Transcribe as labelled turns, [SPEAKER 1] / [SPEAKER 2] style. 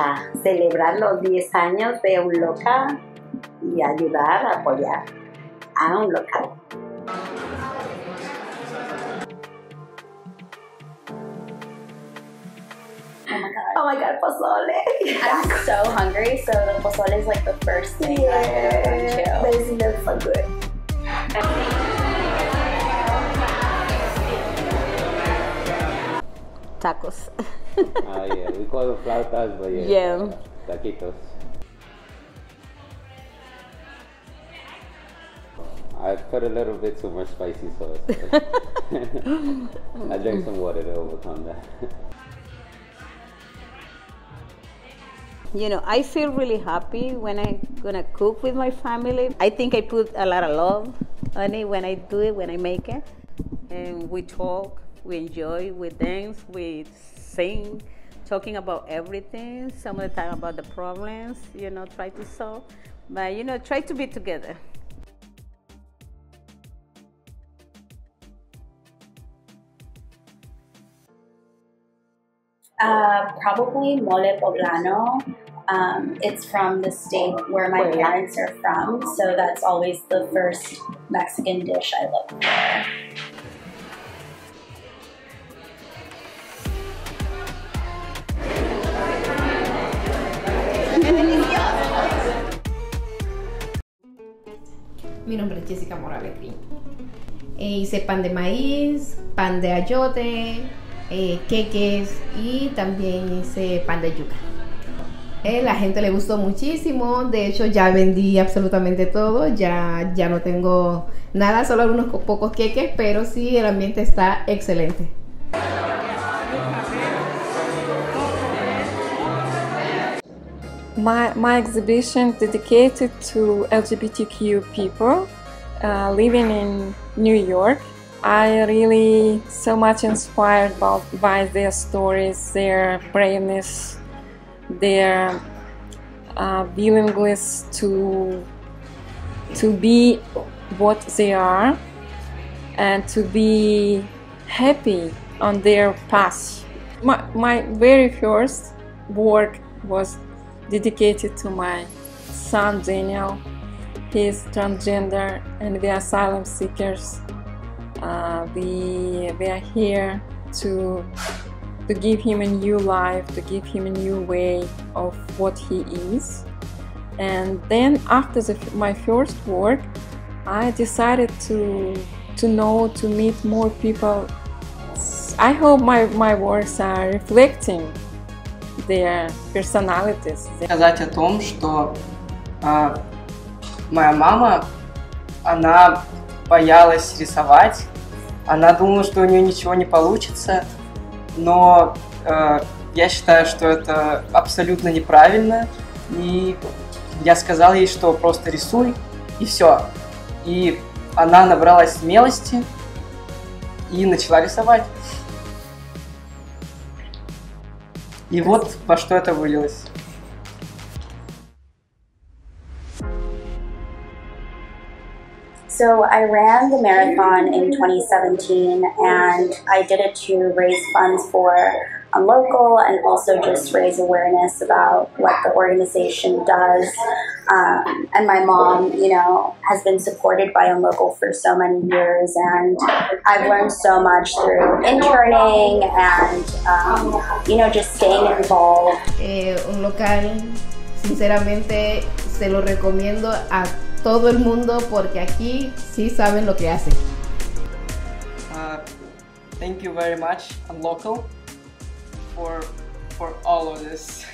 [SPEAKER 1] para celebrar los 10 años de un local y ayudar a apoyar a un local.
[SPEAKER 2] Oh my god.
[SPEAKER 1] Pozole!
[SPEAKER 2] I'm so hungry, so the pozole is like the first thing
[SPEAKER 1] Yeah, this looks so good. Tacos.
[SPEAKER 3] Ah, yeah, we call them flautas, but yeah,
[SPEAKER 1] Yeah.
[SPEAKER 3] taquitos. I put a little bit too much spicy sauce. I drank some water to overcome that.
[SPEAKER 1] You know, I feel really happy when I gonna cook with my family. I think I put a lot of love on it when I do it, when I make it. And we talk, we enjoy, we dance, we sing, talking about everything. Some of the time about the problems, you know, try to solve. But you know, try to be together.
[SPEAKER 2] Uh, probably mole poblano. Um, it's from the state where my parents are from, so that's always the first Mexican dish I look for.
[SPEAKER 4] Mi nombre es Jessica Morales Green. Eh, hice pan de maíz, pan de ayote, eh, queques y también hice pan de yuca. Eh, la gente le gustó muchísimo, de hecho ya vendí absolutamente todo, ya, ya no tengo nada, solo co- pocos queques, pero sí el ambiente está excelente.
[SPEAKER 5] My, my exhibition dedicated to LGBTQ people uh, living in New York. I really so much inspired by, by their stories, their braveness, their uh, willingness to to be what they are and to be happy on their path. My, my very first work was dedicated to my son Daniel. He is transgender and are asylum seekers. Uh, we, we are here to, to give him a new life, to give him a new way of what he is. And then after the, my first work, I decided to, to know, to meet more people. I hope my, my works are reflecting their personalities.
[SPEAKER 6] сказать о том, что а, моя мама, она боялась рисовать, она думала, что у нее ничего не получится, но э, я считаю, что это абсолютно неправильно, и я сказал ей, что просто рисуй, и все. И она набралась смелости и начала рисовать. И вот во что это вылилось.
[SPEAKER 2] So I ran the marathon in 2017 and I did it to raise funds for UnLocal and also just raise awareness about what the organization does. Um, and my mom, you know, has been supported by UnLocal for so many years and I've learned so much through interning and, um, you know, just staying involved.
[SPEAKER 4] Eh, UnLocal, sinceramente, se lo recomiendo a todo el mundo porque aquí sí saben lo que hacen.
[SPEAKER 6] Uh, thank you very much, UnLocal, for for all of this.